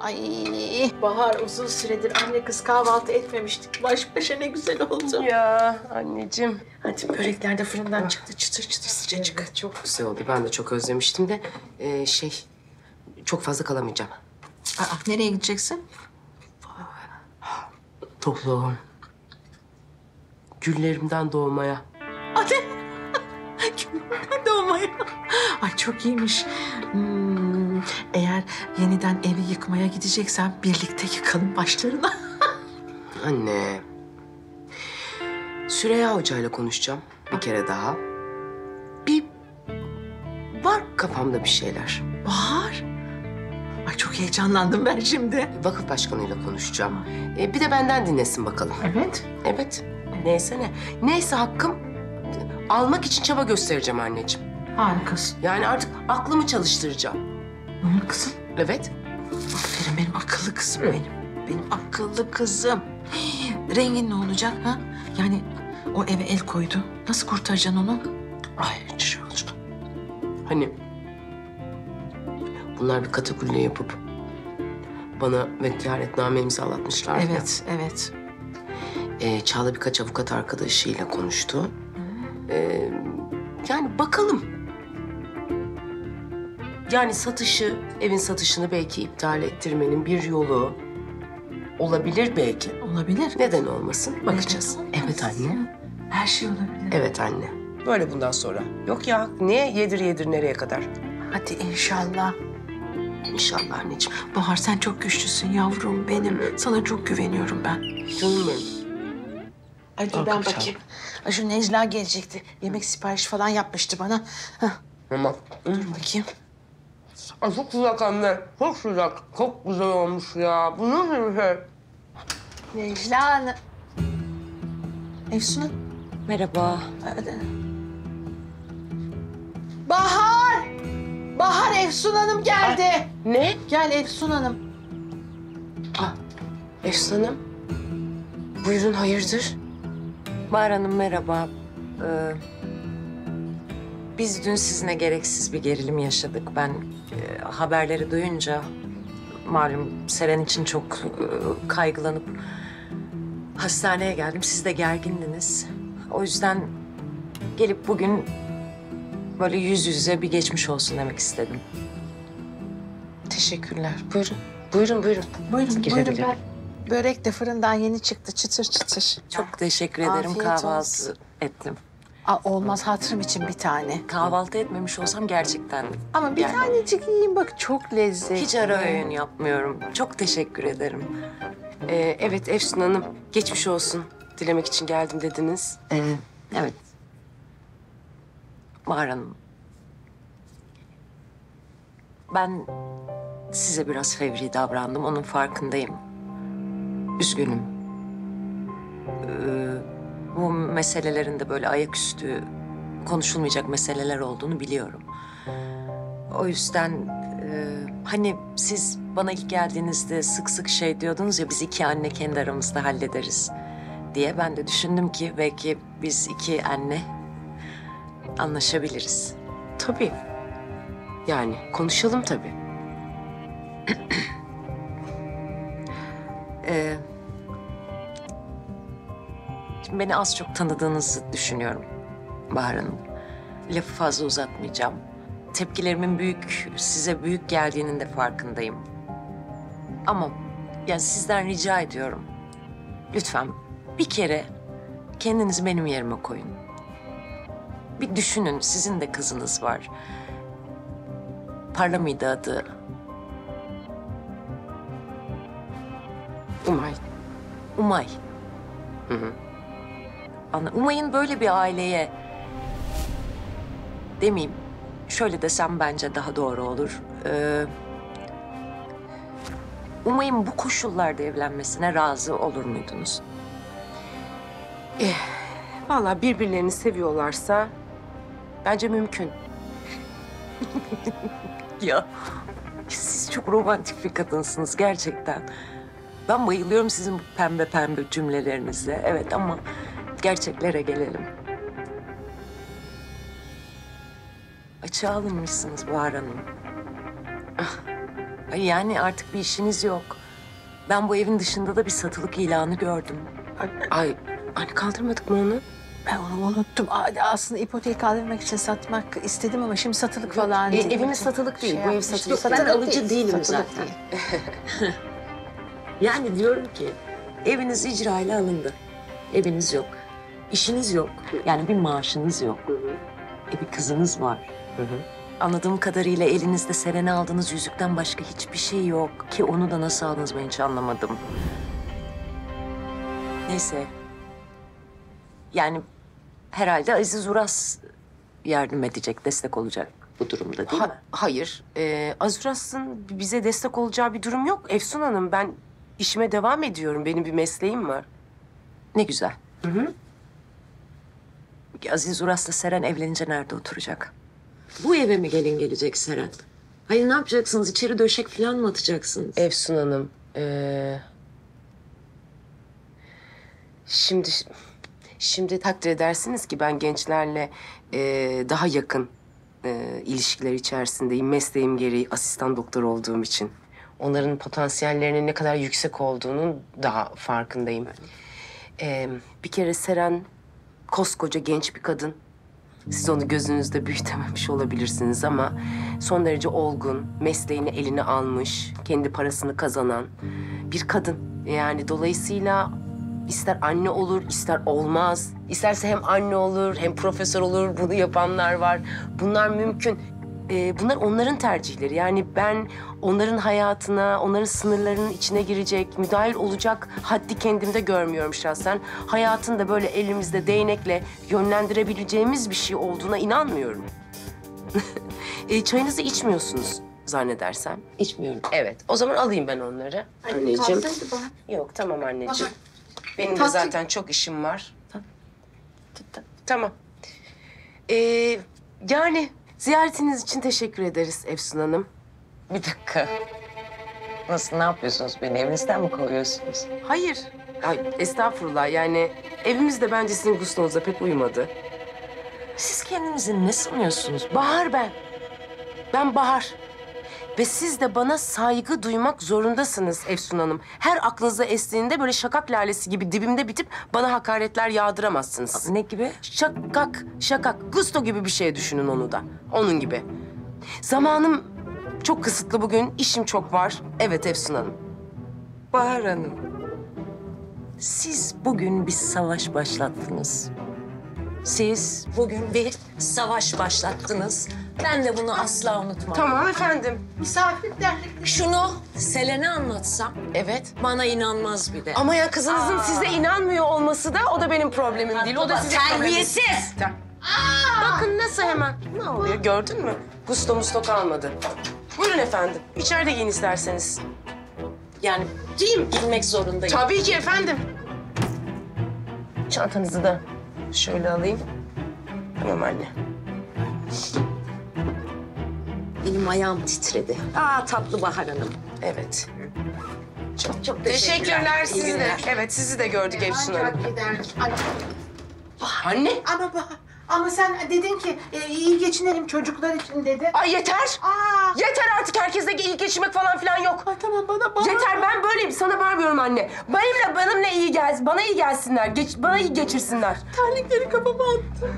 Ay Bahar uzun süredir anne kız kahvaltı etmemiştik. Baş başa ne güzel oldu. Ya anneciğim. Hadi börekler de fırından çıktı çıtır çıtır sıcacık. Çok güzel oldu. Ben de çok özlemiştim de ee, şey çok fazla kalamayacağım. Aa, nereye gideceksin? Topluluğum. Güllerimden doğmaya. Doğmaya. Ay çok iyiymiş. Hmm, eğer yeniden evi yıkmaya gideceksen birlikte yıkalım başlarına. Anne. Süreyya Hoca ile konuşacağım bir kere daha. Bir var kafamda bir şeyler. Bahar. Ay çok heyecanlandım ben şimdi. Vakıf başkanıyla konuşacağım. Ee, bir de benden dinlesin bakalım. Evet. Evet. Neyse ne. Neyse hakkım almak için çaba göstereceğim anneciğim. Harikasın. Yani artık aklımı çalıştıracağım. Hı, kızım. Evet. Aferin benim akıllı kızım benim. Benim akıllı kızım. Rengin ne olacak ha? Yani o eve el koydu. Nasıl kurtaracaksın onu? Ay olacak. Hani bunlar bir katakulle yapıp bana vekaletname imzalatmışlar. Evet, evet. Ee, Çağla birkaç avukat arkadaşıyla konuştu. Ee, yani bakalım. Yani satışı, evin satışını belki iptal ettirmenin bir yolu olabilir belki. Olabilir. Neden olmasın? Bakacağız. Neden Evet anne. Her şey olabilir. Evet anne. Böyle bundan sonra. Yok ya ne yedir yedir nereye kadar? Hadi inşallah. İnşallah anneciğim. Bahar sen çok güçlüsün yavrum benim. Sana çok güveniyorum ben. Canım benim. Ay dur ben bakayım. Ay şu Necla gelecekti. Yemek sipariş falan yapmıştı bana. Hah, Tamam. dur bakayım. Ay çok sıcak anne. Çok sıcak. Çok güzel olmuş ya. Bu nasıl bir şey? Necla Hanım. Efsun Hanım. Merhaba. Hadi. Bahar! Bahar Efsun Hanım geldi. Ne? Gel Efsun Hanım. Ah, Efsan'ım. Buyurun hayırdır? Bahar Hanım merhaba. Ee, biz dün sizinle gereksiz bir gerilim yaşadık. Ben e, haberleri duyunca malum Seren için çok e, kaygılanıp hastaneye geldim. Siz de gergindiniz. O yüzden gelip bugün böyle yüz yüze bir geçmiş olsun demek istedim. Teşekkürler. Buyurun. Buyurun buyurun. Buyurun, buyurun. Ben... Börek de fırından yeni çıktı çıtır çıtır. Çok teşekkür ederim Afiyet kahvaltı olsun. ettim. Aa, olmaz hatırım için bir tane. Kahvaltı etmemiş olsam gerçekten Ama bir Yani- tanecik yiyin bak çok lezzetli. Hiç ara öğün yapmıyorum. Çok teşekkür ederim. Ee, evet Efsun Hanım. Geçmiş olsun. Dilemek için geldim dediniz. Ee, evet. Bahar Hanım. Ben size biraz fevri davrandım. Onun farkındayım. Üzgünüm. Ee, bu meselelerin de böyle ayaküstü konuşulmayacak meseleler olduğunu biliyorum. O yüzden e, hani siz bana ilk geldiğinizde sık sık şey diyordunuz ya biz iki anne kendi aramızda hallederiz diye ben de düşündüm ki belki biz iki anne anlaşabiliriz. Tabii. Yani konuşalım tabii. Şimdi beni az çok tanıdığınızı düşünüyorum Bahar Hanım. Lafı fazla uzatmayacağım. Tepkilerimin büyük, size büyük geldiğinin de farkındayım. Ama yani sizden rica ediyorum. Lütfen bir kere kendinizi benim yerime koyun. Bir düşünün, sizin de kızınız var. Parla mıydı adı? Umay. Umay. Hı hı. Anla, Umay'ın böyle bir aileye demeyeyim. Şöyle desem bence daha doğru olur. Ee, Umay'ın bu koşullarda evlenmesine razı olur muydunuz? Vallahi birbirlerini seviyorlarsa bence mümkün. Ya siz çok romantik bir kadınsınız gerçekten. Ben bayılıyorum sizin bu pembe pembe cümlelerinize. Evet ama gerçeklere gelelim. Açığa alınmışsınız Bahar Hanım. Ah, Ay, Yani artık bir işiniz yok. Ben bu evin dışında da bir satılık ilanı gördüm. Ay hani kaldırmadık mı onu? Ben onu unuttum. Aslında ipoteği kaldırmak için satmak istedim ama şimdi satılık falan E, değil. evimiz satılık değil. Şey Bu ev satılık. Satın değil. alıcı değilim satılık zaten. değil. Yani diyorum ki eviniz icrayla alındı. Eviniz yok. İşiniz yok. Yani bir maaşınız yok. E bir kızınız var. Anladığım kadarıyla elinizde Seren'e aldığınız yüzükten başka hiçbir şey yok. Ki onu da nasıl aldınız ben hiç anlamadım. Neyse. Yani herhalde Aziz Uras yardım edecek, destek olacak bu durumda değil mi? Ha- hayır. Ee, Azuras'ın bize destek olacağı bir durum yok. Efsun Hanım ben işime devam ediyorum. Benim bir mesleğim var. Ne güzel. Peki Aziz Uras'la Seren evlenince nerede oturacak? Bu eve mi gelin gelecek Seren? Hayır ne yapacaksınız? İçeri döşek falan mı atacaksınız? Efsun Hanım. ee, Şimdi şimdi takdir edersiniz ki ben gençlerle ee, daha yakın ee, ilişkiler içerisindeyim. Mesleğim gereği asistan doktor olduğum için. Onların potansiyellerinin ne kadar yüksek olduğunun daha farkındayım. Ee, bir kere Seren koskoca genç bir kadın. Siz onu gözünüzde büyütememiş olabilirsiniz ama son derece olgun, mesleğini eline almış, kendi parasını kazanan bir kadın. Yani dolayısıyla ister anne olur, ister olmaz. İsterse hem anne olur, hem profesör olur. Bunu yapanlar var. Bunlar mümkün. Ee, bunlar onların tercihleri. Yani ben onların hayatına, onların sınırlarının içine girecek, müdahil olacak haddi kendimde görmüyorum şahsen. Hayatın da böyle elimizde değnekle yönlendirebileceğimiz bir şey olduğuna inanmıyorum. e, çayınızı içmiyorsunuz zannedersem. İçmiyorum. Evet, o zaman alayım ben onları. Anneciğim. Yok, tamam anneciğim. Benim de zaten çok işim var. Tamam. Ee, yani ziyaretiniz için teşekkür ederiz Efsun Hanım. Bir dakika. Nasıl, ne yapıyorsunuz? Beni evinizden mi kovuyorsunuz? Hayır. Ay, estağfurullah yani evimiz de bence sizin gustonuza pek uymadı. Siz kendinizi ne sanıyorsunuz? Bahar ben. Ben Bahar. Ve siz de bana saygı duymak zorundasınız Efsun Hanım. Her aklınıza estiğinde böyle şakak lalesi gibi dibimde bitip bana hakaretler yağdıramazsınız. Ne gibi? Şakak, şakak, gusto gibi bir şey düşünün onu da. Onun gibi. Zamanım çok kısıtlı bugün, işim çok var. Evet Efsun Hanım. Bahar Hanım. Siz bugün bir savaş başlattınız. Siz bugün bir savaş başlattınız. Ben de bunu asla unutmam. Tamam efendim. Şunu Selen'e anlatsam Evet. bana inanmaz bir de. Ama ya kızınızın size inanmıyor olması da o da benim problemim değil. O da sizin Terbiyesiz! probleminiz. Bakın nasıl hemen. Ne oluyor gördün mü? Gusto musto kalmadı. Buyurun efendim. İçeride giyin isterseniz. Yani mi? Bilmek zorundayım. Tabii ki efendim. Çantanızı da şöyle alayım. Tamam anne. Benim ayağım titredi. Aa tatlı Bahar Hanım. Evet. Çok çok Teşekkürler İyi sizi de. Evet sizi de gördük Efsun Hanım. Ana, Anne. ama, ba- ama sen dedin ki e, iyi geçinelim çocuklar için dedi. Ay yeter. Aa, Yeter artık herkesle iyi geçirmek falan filan yok. ay tamam bana bak. Yeter ben böyleyim sana bağırmıyorum anne. Benimle benimle iyi gelsin. Bana iyi gelsinler. Geç, bana iyi geçirsinler. Terlikleri kafama attı.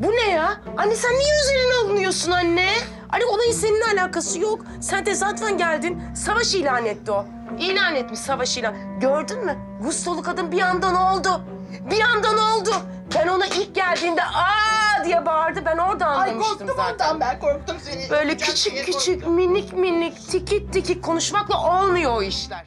Bu ne ya? Anne sen niye üzerine alınıyorsun anne? Anne olayın seninle alakası yok. Sen tesadüfen geldin. Savaş ilan etti o. İlan etmiş savaş ilan. Gördün mü? Gustolu kadın bir anda ne oldu? Bir anda ne oldu? Ben ona ilk geldiğinde aa diye bağırdı. Ben orada Ay anlamıştım korktum zaten. ondan ben korktum seni. Böyle küçük diye küçük, korktum. minik minik, tikik tikik konuşmakla olmuyor o işler.